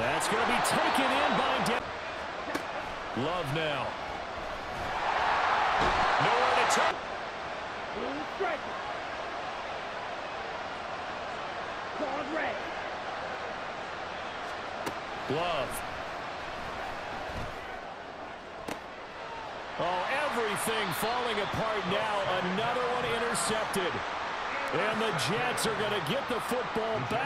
That's going to be taken in by De Love now. Nowhere to turn. Glove. Oh, everything falling apart now. Another one intercepted. And the Jets are going to get the football back.